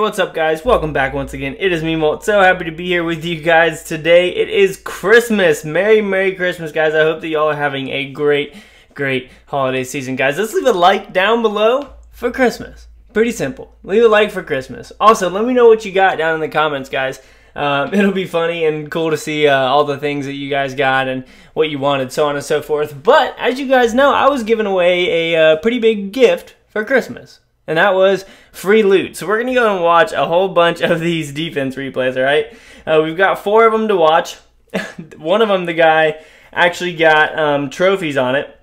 what's up guys? Welcome back once again. It is me, Molt. So happy to be here with you guys today. It is Christmas. Merry, Merry Christmas, guys. I hope that y'all are having a great, great holiday season, guys. Let's leave a like down below for Christmas. Pretty simple. Leave a like for Christmas. Also, let me know what you got down in the comments, guys. Um, it'll be funny and cool to see uh, all the things that you guys got and what you wanted, so on and so forth. But as you guys know, I was giving away a uh, pretty big gift for Christmas and that was free loot. So we're going to go and watch a whole bunch of these defense replays, all right? Uh, we've got four of them to watch. One of them, the guy, actually got um, trophies on it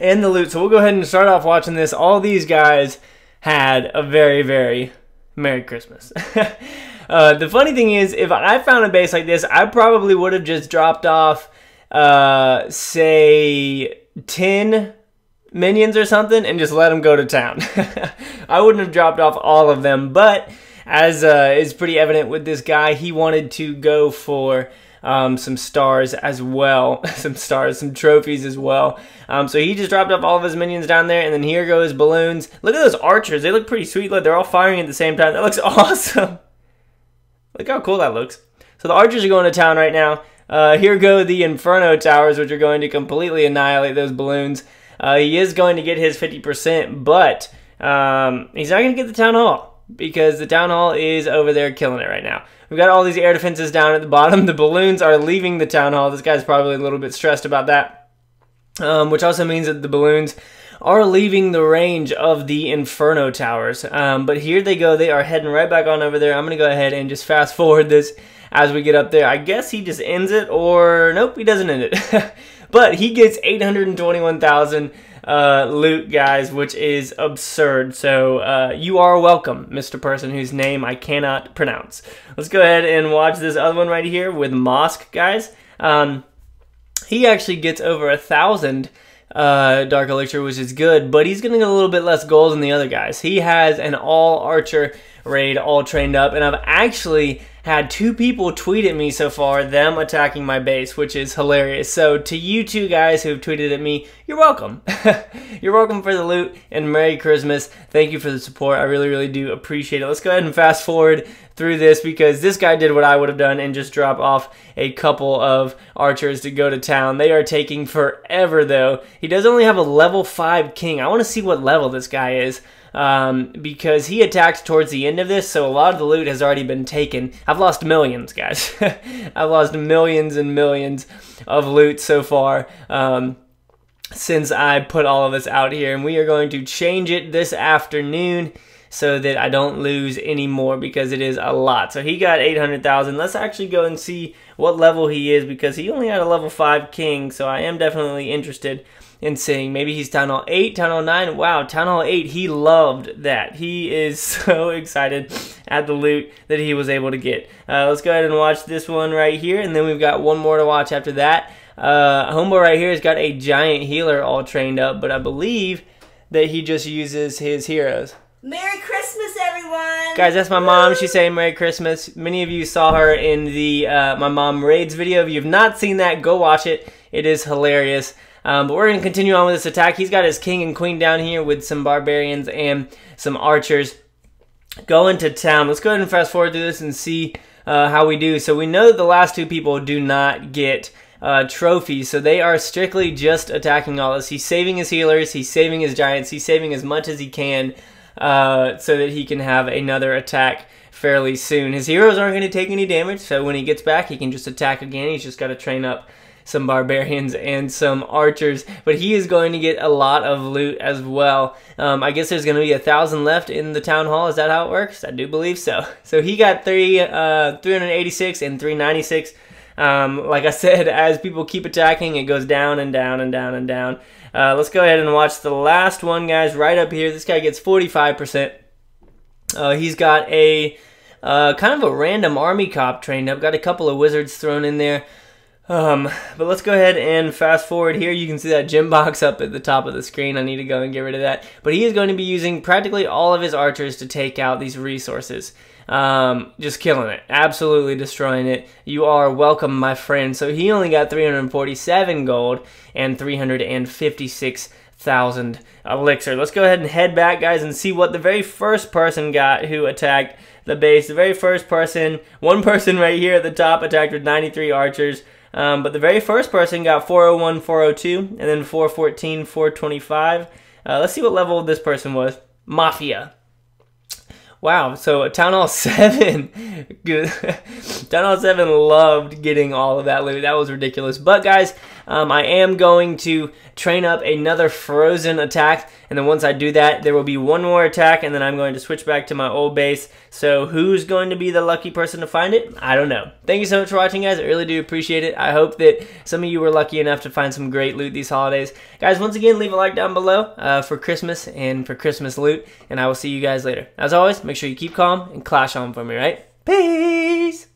and the loot. So we'll go ahead and start off watching this. All these guys had a very, very Merry Christmas. uh, the funny thing is, if I found a base like this, I probably would have just dropped off, uh, say, 10 minions or something and just let them go to town. I wouldn't have dropped off all of them, but as uh, is pretty evident with this guy, he wanted to go for um, some stars as well, some stars, some trophies as well. Um, so he just dropped off all of his minions down there, and then here goes balloons. Look at those archers; they look pretty sweet. Look, they're all firing at the same time. That looks awesome. look how cool that looks. So the archers are going to town right now. Uh, here go the Inferno Towers, which are going to completely annihilate those balloons. Uh, he is going to get his 50%, but um, he's not going to get the Town Hall because the Town Hall is over there killing it right now. We've got all these air defenses down at the bottom. The balloons are leaving the Town Hall. This guy's probably a little bit stressed about that, um, which also means that the balloons are leaving the range of the Inferno Towers. Um, but here they go. They are heading right back on over there. I'm going to go ahead and just fast forward this as we get up there. I guess he just ends it, or nope, he doesn't end it. But he gets 821,000 uh, loot, guys, which is absurd. So uh, you are welcome, Mr. Person whose name I cannot pronounce. Let's go ahead and watch this other one right here with Mosk, guys. Um, he actually gets over a thousand uh, Dark Elixir, which is good, but he's getting a little bit less gold than the other guys. He has an all archer raid all trained up, and I've actually had two people tweet at me so far, them attacking my base, which is hilarious. So to you two guys who have tweeted at me, you're welcome. you're welcome for the loot and Merry Christmas. Thank you for the support. I really, really do appreciate it. Let's go ahead and fast forward through this because this guy did what I would have done and just drop off a couple of archers to go to town. They are taking forever though. He does only have a level 5 king. I want to see what level this guy is um, because he attacked towards the end of this, so a lot of the loot has already been taken. I've lost millions, guys. I've lost millions and millions of loot so far. Um, since I put all of this out here, and we are going to change it this afternoon so that I don't lose any more because it is a lot. So he got 800,000. Let's actually go and see what level he is because he only had a level 5 king, so I am definitely interested and saying maybe he's Town Hall 8, Town Hall 9. Wow, Town Hall 8, he loved that. He is so excited at the loot that he was able to get. Uh, let's go ahead and watch this one right here, and then we've got one more to watch after that. Uh, Homeboy right here has got a giant healer all trained up, but I believe that he just uses his heroes. Merry Christmas, everyone! Guys, that's my mom. She's saying Merry Christmas. Many of you saw her in the uh, My Mom Raids video. If you've not seen that, go watch it. It is hilarious. Um, but we're going to continue on with this attack. He's got his king and queen down here with some barbarians and some archers going to town. Let's go ahead and fast forward through this and see uh, how we do. So we know that the last two people do not get uh, trophies, so they are strictly just attacking all this. He's saving his healers, he's saving his giants, he's saving as much as he can uh, so that he can have another attack fairly soon. His heroes aren't going to take any damage, so when he gets back, he can just attack again. He's just got to train up some barbarians and some archers, but he is going to get a lot of loot as well. Um, I guess there's going to be a thousand left in the town hall. Is that how it works? I do believe so. So he got three, uh, 386 and 396. Um, like I said, as people keep attacking, it goes down and down and down and down. Uh, let's go ahead and watch the last one, guys, right up here. This guy gets 45%. Uh, he's got a uh, kind of a random army comp trained up. Got a couple of wizards thrown in there. Um, but let's go ahead and fast forward here. You can see that gem box up at the top of the screen. I need to go and get rid of that. But he is going to be using practically all of his archers to take out these resources. Um, just killing it. Absolutely destroying it. You are welcome, my friend. So he only got 347 gold and 356 thousand elixir. Let's go ahead and head back, guys, and see what the very first person got who attacked the base. The very first person, one person right here at the top attacked with 93 archers. Um, but the very first person got 401, 402, and then 414, 425. Uh, let's see what level this person was. Mafia. Wow, so Town Hall 7, Town Hall 7 loved getting all of that loot. That was ridiculous. But guys, um, I am going to train up another frozen attack, and then once I do that, there will be one more attack, and then I'm going to switch back to my old base. So who's going to be the lucky person to find it? I don't know. Thank you so much for watching, guys. I really do appreciate it. I hope that some of you were lucky enough to find some great loot these holidays. Guys, once again, leave a like down below uh, for Christmas and for Christmas loot, and I will see you guys later. As always, make sure you keep calm and clash on for me, right? Peace!